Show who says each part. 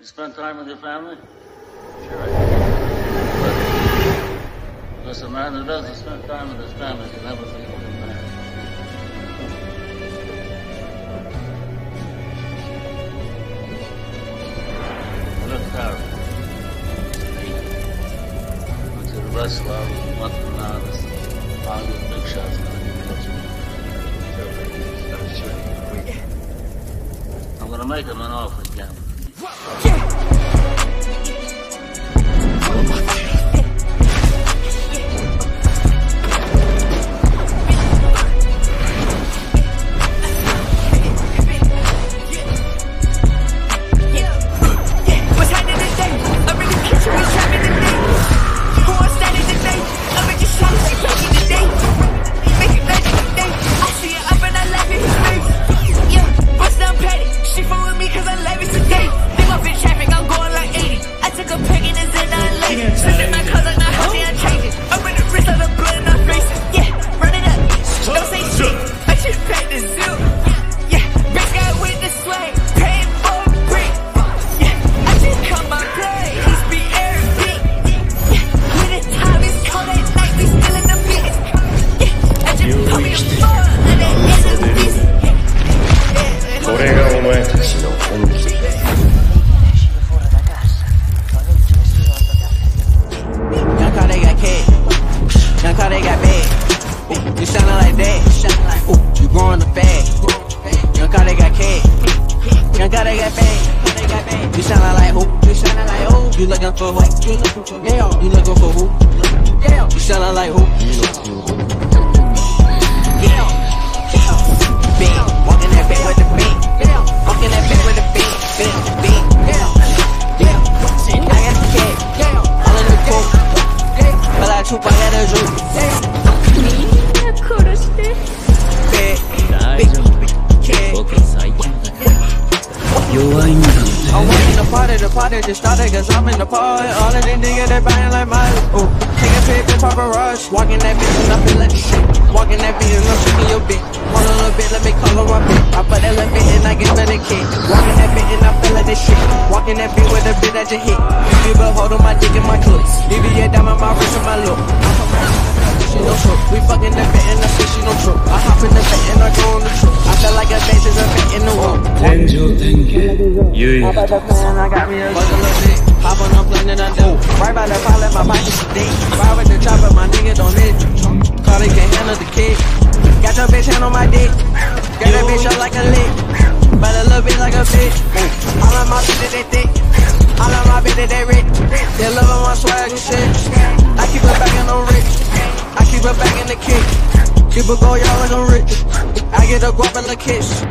Speaker 1: You spend time with your family?
Speaker 2: Sure I do.
Speaker 1: Because a man who doesn't spend time with his family can never be a good man. Look. Went to the wrestler a month from now. This big shot's gonna be coaching.
Speaker 2: I'm
Speaker 1: I'm gonna make him an offer again.
Speaker 3: What's
Speaker 4: looking for who? You looking for yeah. You looking for who? Yeah. You soundin' like who? Yeah. Big. Walking that back with the beat. Walking that back with the beat. Big, big. Yeah. I got the cash. All in the court. But I took I got a juice. I'm walking the party, just started cause I'm in the party. All of these niggas they buying like Miley. Ooh, nigga pick and Papa Rush. Walking that bitch and I feel like shit. Walking that bitch and I'm shaking your bitch. Hold on a little bit, let me call her my bitch. I put that little bit and I give her the kick. Walking that bitch and I feel like this shit. Walking that bitch with a bitch that you hit. You but hold on my dick and my clips. BBA down my wrist and my around, she no true. We fucking the bit and I say she no true. I hop in the bed and I go on the true. I feel like a bitch is a bit
Speaker 2: Angel thinking,
Speaker 4: you got me a Hop on the plane and I do. Right by the pilot, my bike is deep. Ride with the chopper, my nigga don't hit. Carly can't handle the kick. Got your bitch hand on my dick. Got that bitch up like a lick. But a little bit like a bitch. All of my bitches, they thick. All of my bitches, they rich. They love my swag and shit. I keep it back in the rich. I keep it back in the kick. Keep it go, y'all like I'm rich. I get a guap and a kiss.